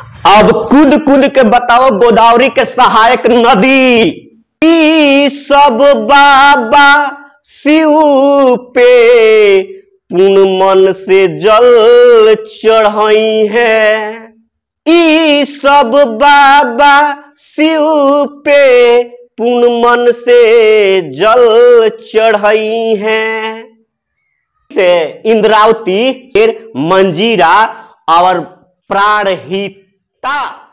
अब कूद कूद के बताओ गोदावरी के सहायक नदी। सब बाबा शिव पे पूर्ण मन से जल चढ़ाई है। ई सब बाबा शिव पे पूर्ण मन से जल चढ़ाई है। से इंद्रावती, फिर मंजीरा, और प्राणहिता 打